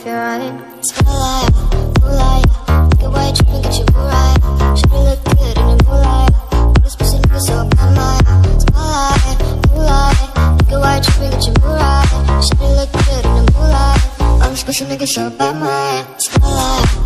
if you're right. Smell moonlight. Look at why you tripping, get your right. Should we look good in the moonlight? All this pussy niggas so up my mind. Moonlight. Look at why you tripping, get your right. Should we look good in the moonlight? All this pussy niggas so up my mind.